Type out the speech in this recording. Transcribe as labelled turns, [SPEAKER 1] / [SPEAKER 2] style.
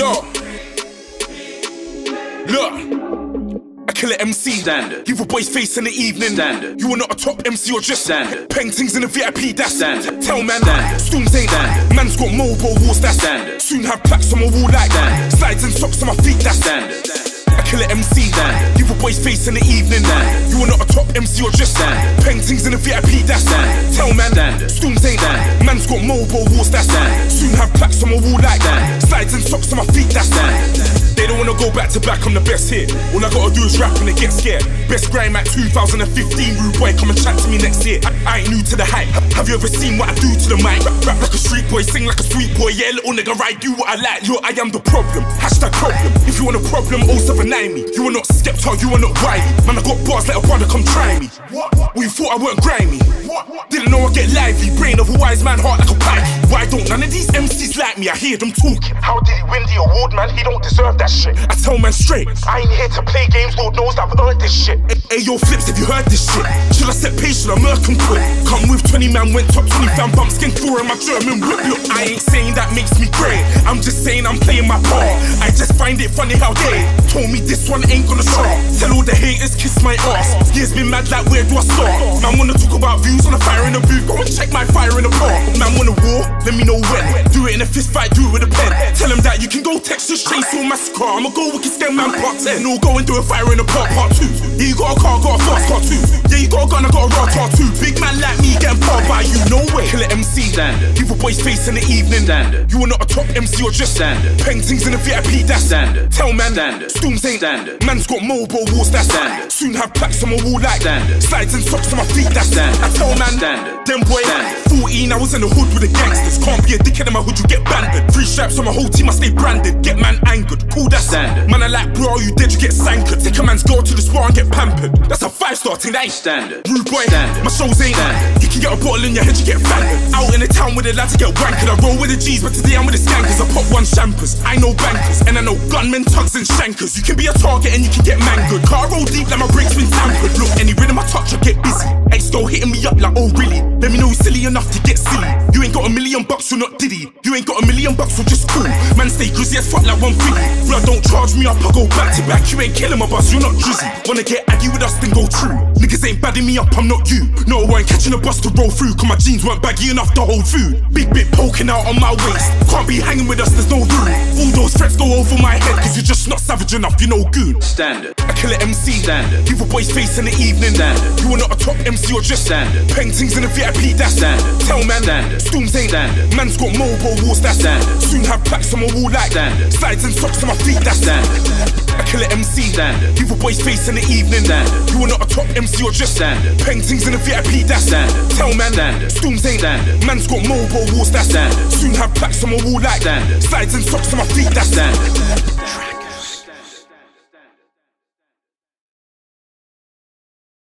[SPEAKER 1] Yo. Look. I kill an MC.
[SPEAKER 2] Standard.
[SPEAKER 1] Give a boy's face in the evening.
[SPEAKER 2] Standard.
[SPEAKER 1] You are not a top MC or just
[SPEAKER 2] Standard.
[SPEAKER 1] Paintings in the VIP, that's
[SPEAKER 2] Standard.
[SPEAKER 1] Tell man,
[SPEAKER 2] Standard.
[SPEAKER 1] Stormz ain't
[SPEAKER 2] Standard.
[SPEAKER 1] Man's got mobile walls, that's
[SPEAKER 2] Standard.
[SPEAKER 1] Soon have plaques on my wall like
[SPEAKER 2] Standard.
[SPEAKER 1] Slides and socks on my feet, that's
[SPEAKER 2] Standard.
[SPEAKER 1] I kill an MC.
[SPEAKER 2] Standard.
[SPEAKER 1] Give a boy's face in the evening.
[SPEAKER 2] Standard.
[SPEAKER 1] You are not a top MC or just
[SPEAKER 2] Standard.
[SPEAKER 1] Paintings in the VIP, that's
[SPEAKER 2] Standard.
[SPEAKER 1] Tell man,
[SPEAKER 2] Standard.
[SPEAKER 1] Stormz ain't
[SPEAKER 2] Standard.
[SPEAKER 1] Man's got mobile walls, that's
[SPEAKER 2] Standard.
[SPEAKER 1] Soon have plaques on my wall like
[SPEAKER 2] Standard.
[SPEAKER 1] Slides and socks on my feet, that's
[SPEAKER 2] Standard.
[SPEAKER 1] They don't wanna go back to back, I'm the best here. All I gotta do is rap and they get scared. Best grime at 2015, rude boy, come and chat to me next year. I, I ain't new to the hype. Have you ever seen what I do to the mic? Rap, rap like a street boy, sing like a sweet boy. Yeah, little nigga, right, do what I like. Yo, I am the problem. Hashtag problem. If you want a problem, 079 me. You are not Skepta, you are not Wiley. Man, I got bars, let a brother come try me. What? We thought I weren't grimy. What? Didn't know I get lively. Brain of a wise man, heart like a pipe. Why don't none of these MCs like me? I hear them talking.
[SPEAKER 3] How did he win the award, man? He don't deserve that shit.
[SPEAKER 1] I tell man straight.
[SPEAKER 3] I ain't here to play games, Lord knows I've earned this shit.
[SPEAKER 1] Hey yo, flips, have you heard this shit? Should I set pace? Should I murk and quit? Come with 20 man, went top 20 fan, bump skin through in my German whip. Look, I ain't saying that makes me great. I'm just saying I'm playing my part. I just find it funny how they told me this one ain't gonna stop. Tell all the haters, kiss my ass. Years been mad, like where do I start? Man wanna talk about views on a fire in the booth. Go and check my fire in the park. Man wanna war? Let me know when. Do it in a fist fight, do it with a pen. Tell them that you can go Texas Chainsaw Massacre. I'ma go WickedSkengMan part 10. No, go and do a fire in the park part 2. Yeah, you got a car, got a fast car too. Yeah, you got a gun, I got a raw car too. Big man like me getting powered by you, no way. Kill an MC.
[SPEAKER 2] Standard.
[SPEAKER 1] Give a boy's face in the evening.
[SPEAKER 2] Standard.
[SPEAKER 1] You are not a top MC or just
[SPEAKER 2] Standard.
[SPEAKER 1] Paintings in the VIP, that's
[SPEAKER 2] Standard.
[SPEAKER 1] Tell man,
[SPEAKER 2] Standard.
[SPEAKER 1] Stormz ain't
[SPEAKER 2] Standard.
[SPEAKER 1] Man's got mobile walls, that's
[SPEAKER 2] Standard.
[SPEAKER 1] Soon have plaques on my wall like
[SPEAKER 2] Standard.
[SPEAKER 1] Slides and socks on my feet, that's
[SPEAKER 2] Standard.
[SPEAKER 1] I tell man,
[SPEAKER 2] Standard.
[SPEAKER 1] them boy,
[SPEAKER 2] Standard.
[SPEAKER 1] 14, I was in the hood with the gangsters. Can't be a dickhead in my hood, you get banded. Three straps on my whole team, I stay branded. Get man angered, cool, that's
[SPEAKER 2] Standard.
[SPEAKER 1] Man, I like, bro, you dead, you get sankered. Take a man's girl to the spot and get pampered. That's a five star thing, that ain't
[SPEAKER 2] Standard.
[SPEAKER 1] Rude boy,
[SPEAKER 2] Standard.
[SPEAKER 1] my shows ain't
[SPEAKER 2] Standard.
[SPEAKER 1] You can get a bottle in your head, you get fangered. Out in the town with the lads, I get wankered. I roll with the G's, but today I'm with the skankers. I pop one champers. I know bankers, and I know gunmen, tugs, and shankers. You can be a target and you can get mangled. Car roll deep like my brakes been tampered. Look, any rhythm I touch, I get got a million you're just cool. Man, stay grizzy as fuck like one figgy. Blood don't charge me up, I go back to back. You ain't killing my bus, you're not drizzy. Wanna get aggy with us, then go true. Niggas ain't badding me up, I'm not you. No, I ain't catching a bus to roll through, cause my jeans weren't baggy enough to hold food. Big bit poking out on my waist. Can't be hanging with us, there's no room. All those threats go over my head, cause you're just not savage enough, you know goon.
[SPEAKER 2] Standard.
[SPEAKER 1] I kill an MC.
[SPEAKER 2] Standard.
[SPEAKER 1] Give a boy's face in the evening.
[SPEAKER 2] Standard.
[SPEAKER 1] You are not a top MC or just
[SPEAKER 2] Standard.
[SPEAKER 1] Paintings in the VIP, that's
[SPEAKER 2] Standard.
[SPEAKER 1] Tell man,
[SPEAKER 2] Standard.
[SPEAKER 1] Stormz ain't
[SPEAKER 2] Standard.
[SPEAKER 1] Man's got mobile walls, that's
[SPEAKER 2] Standard.
[SPEAKER 1] Soon have plaques on my wall like
[SPEAKER 2] Standard.
[SPEAKER 1] Slides and socks on my feet, that's
[SPEAKER 2] Standard.
[SPEAKER 1] I kill an MC.
[SPEAKER 2] Standard.
[SPEAKER 1] Give a boy's face in the evening.
[SPEAKER 2] Standard.
[SPEAKER 1] You are not a top MC or just
[SPEAKER 2] Standard.
[SPEAKER 1] Paintings in the VIP, that's
[SPEAKER 2] Standard.
[SPEAKER 1] Tell man,
[SPEAKER 2] Standard.
[SPEAKER 1] Stormz ain't
[SPEAKER 2] Standard.
[SPEAKER 1] Man's got mobile walls, that's
[SPEAKER 2] Standard.
[SPEAKER 1] Soon have plaques on my wall like
[SPEAKER 2] Standard.
[SPEAKER 1] Slides and socks on my feet, that's
[SPEAKER 2] Standard.